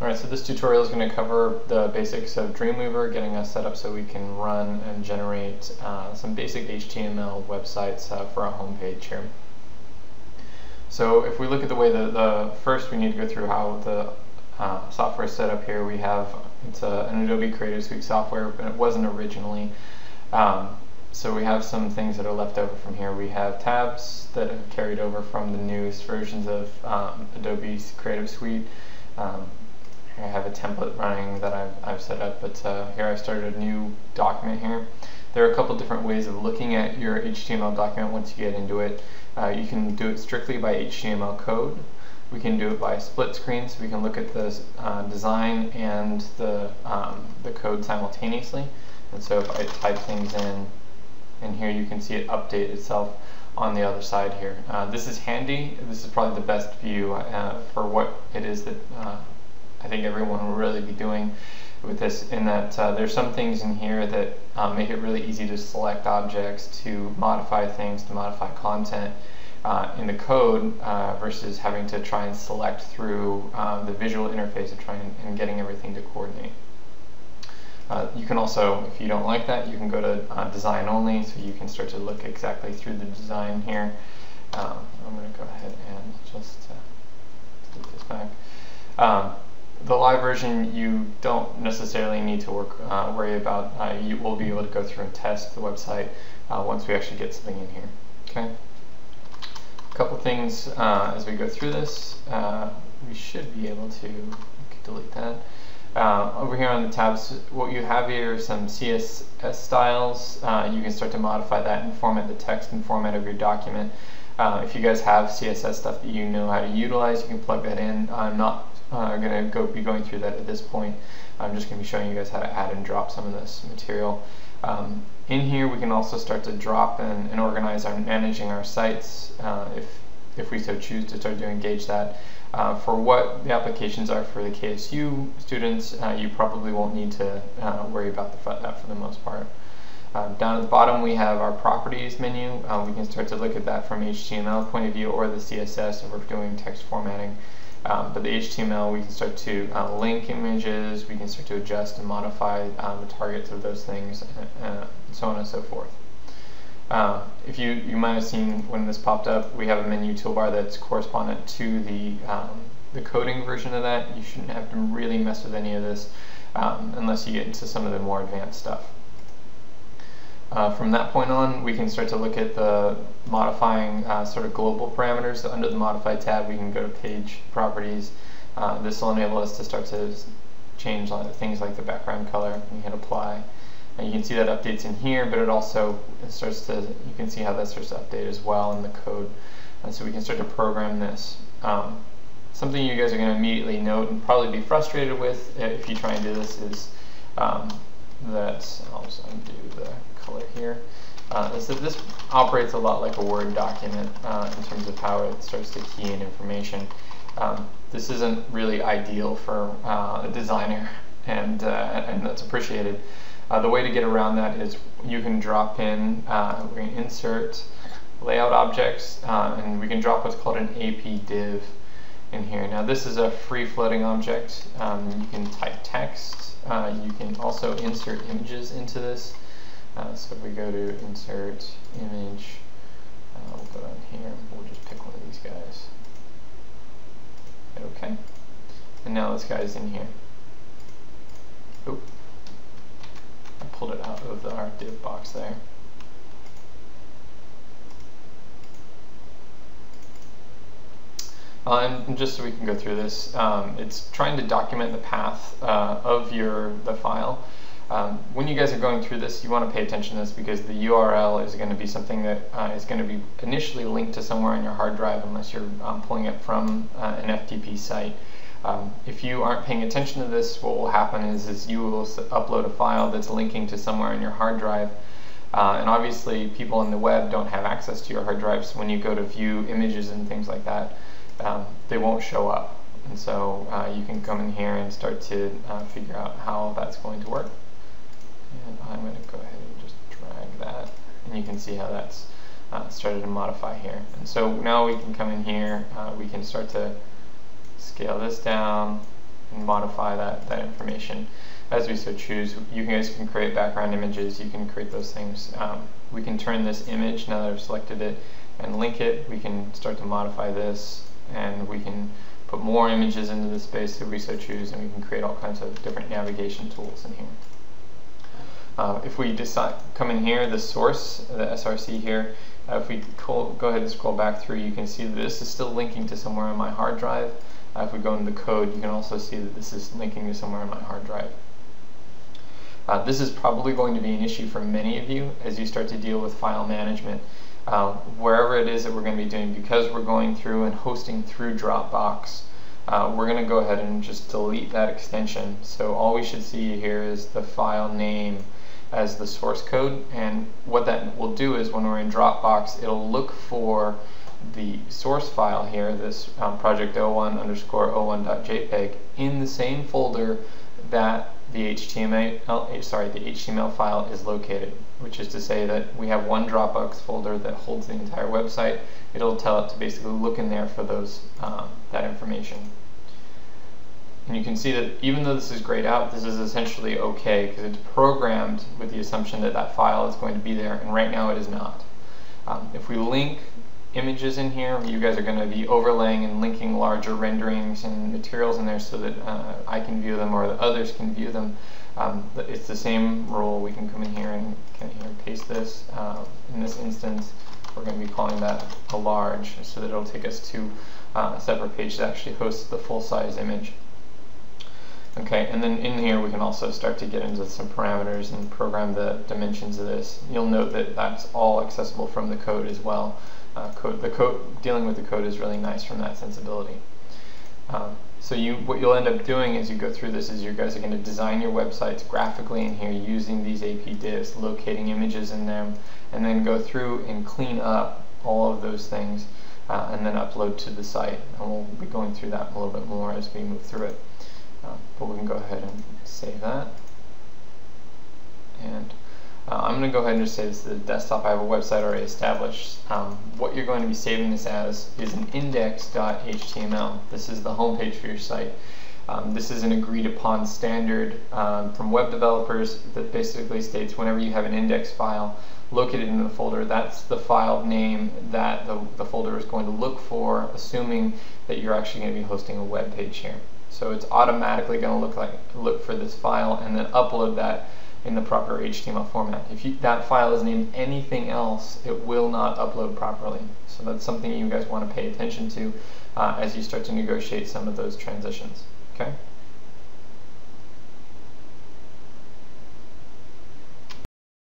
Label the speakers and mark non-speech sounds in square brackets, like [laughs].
Speaker 1: Alright, so this tutorial is going to cover the basics of Dreamweaver, getting us set up so we can run and generate uh, some basic HTML websites uh, for our homepage here. So if we look at the way that the first we need to go through how the uh, software is set up here. We have it's a, an Adobe Creative Suite software, but it wasn't originally. Um, so we have some things that are left over from here. We have tabs that are carried over from the newest versions of um, Adobe's Creative Suite. Um, I have a template running that I've, I've set up, but uh, here I've started a new document here. There are a couple different ways of looking at your HTML document once you get into it. Uh, you can do it strictly by HTML code. We can do it by split screen, so we can look at the uh, design and the, um, the code simultaneously. And so if I type things in, and here you can see it update itself on the other side here. Uh, this is handy. This is probably the best view uh, for what it is that uh, I think everyone will really be doing with this in that uh, there's some things in here that um, make it really easy to select objects, to modify things, to modify content uh, in the code uh, versus having to try and select through uh, the visual interface of trying and getting everything to coordinate. Uh, you can also, if you don't like that, you can go to uh, design only so you can start to look exactly through the design here. Um, I'm going to go ahead and just delete this back. Um, version, you don't necessarily need to work uh, worry about. Uh, you will be able to go through and test the website uh, once we actually get something in here. Okay. A couple things uh, as we go through this. Uh, we should be able to delete that. Uh, over here on the tabs, what you have here are some CSS styles. you can start to modify that and format the text and format of your document. if you guys have CSS stuff that you know how to utilize, you can plug that in. I'm not uh, going to go be going through that at this point. I'm just going to be showing you guys how to add and drop some of this material. Um, in here we can also start to drop and, and organize our managing our sites uh, if, if we so choose to start to engage that. Uh, for what the applications are for the KSU students, uh, you probably won't need to uh, worry about the, that for the most part. Uh, down at the bottom we have our properties menu. Uh, we can start to look at that from HTML point of view or the CSS if we're doing text formatting. Um, but the HTML, we can start to uh, link images, we can start to adjust and modify um, the targets of those things, uh, uh, so on and so forth. Uh, if you, you might have seen when this popped up, we have a menu toolbar that's correspondent to the, um, the coding version of that. You shouldn't have to really mess with any of this um, unless you get into some of the more advanced stuff. Uh, from that point on, we can start to look at the modifying uh, sort of global parameters. So under the Modify tab, we can go to Page Properties. Uh, this will enable us to start to change things like the background color. We hit Apply. And you can see that updates in here, but it also it starts to, you can see how that starts to update as well in the code. And so we can start to program this. Um, something you guys are going to immediately note and probably be frustrated with if you try and do this is um, that, I'll just undo the color here. Uh, so this operates a lot like a Word document uh, in terms of how it starts to key in information. Um, this isn't really ideal for uh, a designer, [laughs] and, uh, and that's appreciated. Uh, the way to get around that is you can drop in, uh, we can insert layout objects, and we can drop what's called an AP div in here. Now this is a free floating object. Um, you can type text. you can also insert images into this. Uh, so if we go to insert image, uh, we'll go down here, we'll just pick one of these guys. Okay. And now this guy's in here. Oop. I pulled it out of the, div box there. Uh, just so we can go through this, um, it's trying to document the path uh, of your the file. Um, when you guys are going through this, you want to pay attention to this because the URL is going to be something that uh, is going to be initially linked to somewhere on your hard drive unless you're um, pulling it from uh, an FTP site. Um, if you aren't paying attention to this, what will happen is, is you will upload a file that's linking to somewhere on your hard drive. Uh, and obviously people on the web don't have access to your hard drives so when you go to view images and things like that, um, they won't show up. And so uh, you can come in here and start to uh, figure out how that's going to work. And I'm going to go ahead and just drag that. And you can see how that's uh, started to modify here. And so now we can come in here, uh, we can start to scale this down, and modify that, that information as we so choose. You guys can create background images, you can create those things. Um, we can turn this image, now that I've selected it, and link it. We can start to modify this, and we can put more images into the space if we so choose, and we can create all kinds of different navigation tools in here. Uh, if we decide, come in here, the source, the SRC here, uh, if we go ahead and scroll back through, you can see that this is still linking to somewhere on my hard drive. Uh, if we go into the code, you can also see that this is linking to somewhere on my hard drive. Uh, this is probably going to be an issue for many of you as you start to deal with file management. Uh, wherever it is that we're going to be doing, because we're going through and hosting through Dropbox, uh, we're going to go ahead and just delete that extension. So all we should see here is the file name as the source code and what that will do is when we're in Dropbox it'll look for the source file here, this um, project 01 underscore 01.jpg in the same folder that the HTML, sorry, the HTML file is located, which is to say that we have one Dropbox folder that holds the entire website. It'll tell it to basically look in there for those um, that information. And you can see that even though this is grayed out, this is essentially okay because it's programmed with the assumption that that file is going to be there, and right now it is not. Um, if we link images in here, you guys are going to be overlaying and linking larger renderings and materials in there so that uh, I can view them or the others can view them. Um, it's the same rule. We can come in here and can here paste this. Uh, in this instance, we're going to be calling that a large so that it'll take us to uh, a separate page that actually hosts the full-size image. Okay, and then in here we can also start to get into some parameters and program the dimensions of this. You'll note that that's all accessible from the code as well. Uh, code, the code, dealing with the code is really nice from that sensibility. Um, so you, what you'll end up doing as you go through this is you guys are going to design your websites graphically in here using these AP divs, locating images in them, and then go through and clean up all of those things uh, and then upload to the site. And we'll be going through that a little bit more as we move through it. Uh, but we can go ahead and save that. And uh, I'm going to go ahead and just say this is the desktop. I have a website already established. Um, what you're going to be saving this as is an index.html. This is the homepage for your site. Um, this is an agreed upon standard um, from web developers that basically states whenever you have an index file located in the folder, that's the file name that the, the folder is going to look for, assuming that you're actually going to be hosting a web page here. So it's automatically going to look like look for this file and then upload that in the proper HTML format. If you, that file is named anything else, it will not upload properly. So that's something you guys want to pay attention to uh, as you start to negotiate some of those transitions. Okay.